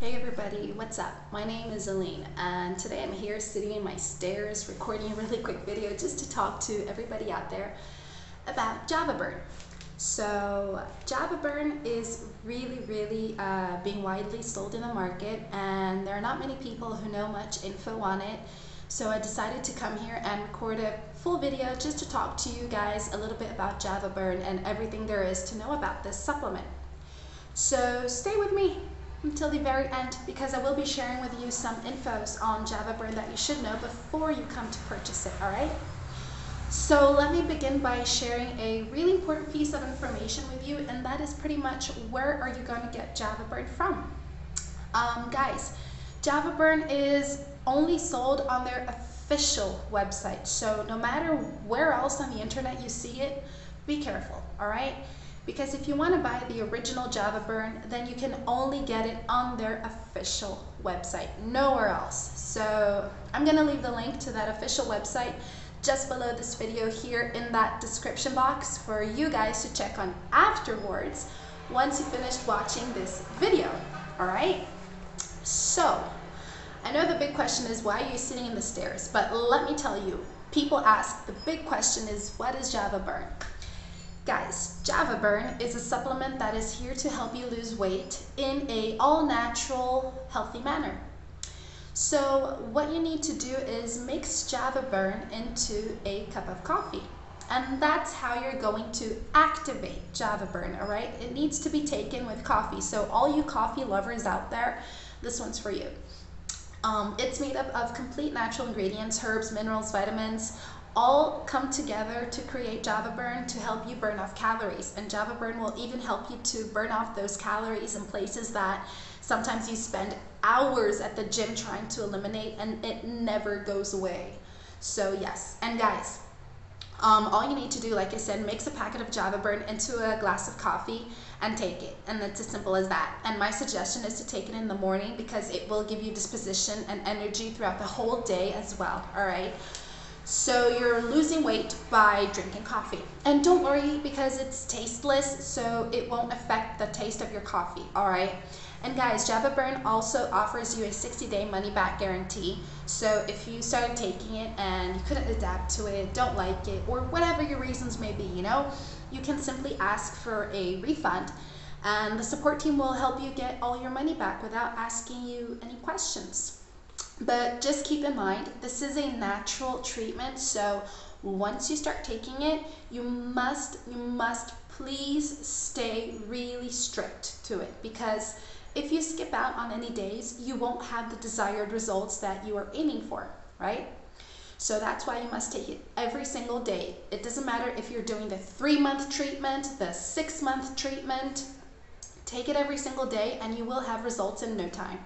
Hey everybody, what's up? My name is Aline and today I'm here sitting in my stairs recording a really quick video just to talk to everybody out there about JavaBurn. So JavaBurn is really, really uh, being widely sold in the market and there are not many people who know much info on it. So I decided to come here and record a full video just to talk to you guys a little bit about JavaBurn and everything there is to know about this supplement. So stay with me until the very end because I will be sharing with you some infos on JavaBurn that you should know before you come to purchase it, all right? So let me begin by sharing a really important piece of information with you and that is pretty much where are you going to get JavaBurn from? Um, guys, JavaBurn is only sold on their official website. So no matter where else on the internet you see it, be careful, all right? Because if you want to buy the original Java Burn, then you can only get it on their official website, nowhere else. So I'm going to leave the link to that official website just below this video here in that description box for you guys to check on afterwards once you finished watching this video, all right? So, I know the big question is why are you sitting in the stairs? But let me tell you, people ask, the big question is what is JavaBurn? Guys, JavaBurn is a supplement that is here to help you lose weight in a all-natural, healthy manner. So what you need to do is mix JavaBurn into a cup of coffee. And that's how you're going to activate JavaBurn, all right? It needs to be taken with coffee. So all you coffee lovers out there, this one's for you. Um, it's made up of complete natural ingredients, herbs, minerals, vitamins, all come together to create Java Burn to help you burn off calories. And Java Burn will even help you to burn off those calories in places that sometimes you spend hours at the gym trying to eliminate and it never goes away. So yes, and guys, um, all you need to do, like I said, mix a packet of Java Burn into a glass of coffee and take it. And it's as simple as that. And my suggestion is to take it in the morning because it will give you disposition and energy throughout the whole day as well, all right? So you're losing weight by drinking coffee. And don't worry because it's tasteless, so it won't affect the taste of your coffee, all right? And guys, Java Burn also offers you a 60-day money-back guarantee. So if you started taking it and you couldn't adapt to it, don't like it, or whatever your reasons may be, you know, you can simply ask for a refund and the support team will help you get all your money back without asking you any questions. But just keep in mind, this is a natural treatment. So once you start taking it, you must, you must please stay really strict to it because if you skip out on any days, you won't have the desired results that you are aiming for, right? So that's why you must take it every single day. It doesn't matter if you're doing the three month treatment, the six month treatment, take it every single day and you will have results in no time.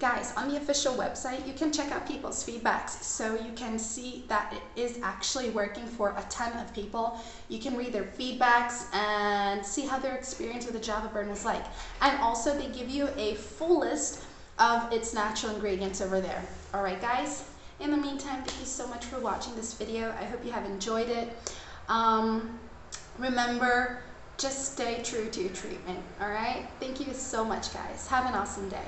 Guys, on the official website, you can check out people's feedbacks so you can see that it is actually working for a ton of people. You can read their feedbacks and see how their experience with the Java burn was like. And also they give you a full list of its natural ingredients over there. All right, guys? In the meantime, thank you so much for watching this video. I hope you have enjoyed it. Um, remember, just stay true to your treatment, all right? Thank you so much, guys. Have an awesome day.